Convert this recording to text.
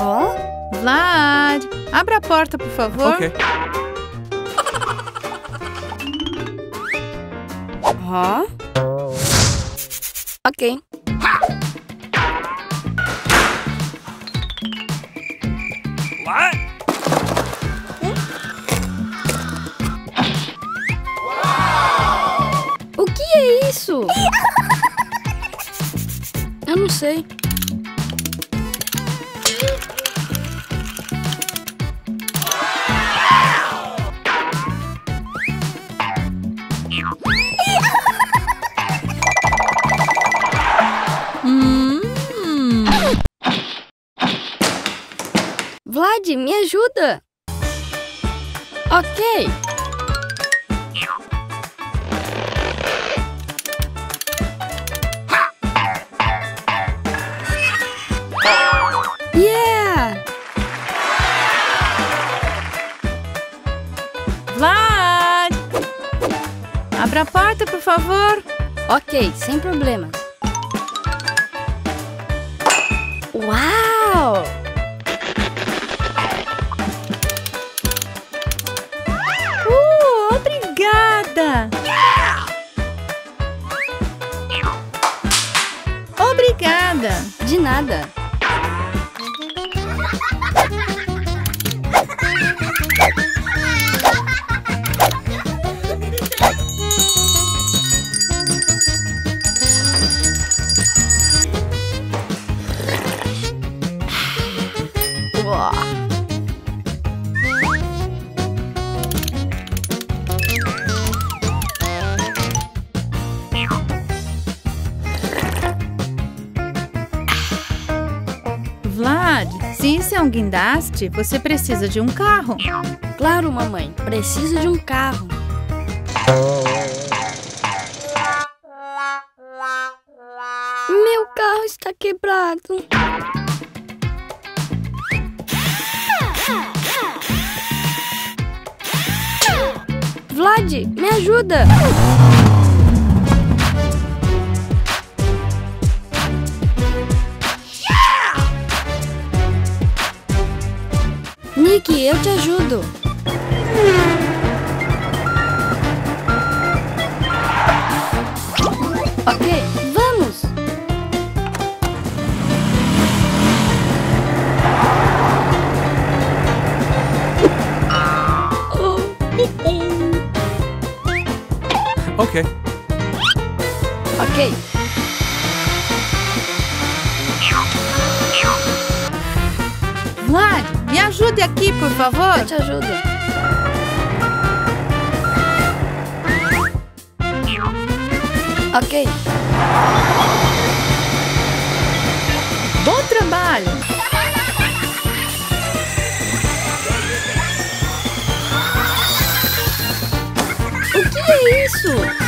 Ó, Vlad, abra a porta, por favor. Okay. ó. Ok. What? O que é isso? Sei. Hum. Vlad, me ajuda. Ok. Abra a porta, por favor. Ok, sem problemas. Uau! Uh, obrigada! Obrigada! De nada. Se isso é um guindaste, você precisa de um carro. Claro, mamãe. Preciso de um carro. Meu carro está quebrado. Vlad, me ajuda! Nick, eu te ajudo. Ok, vamos! Okay. Ok. Vlad, me ajude aqui, por favor. Eu te ajudo. Ok. Bom trabalho. O que é isso?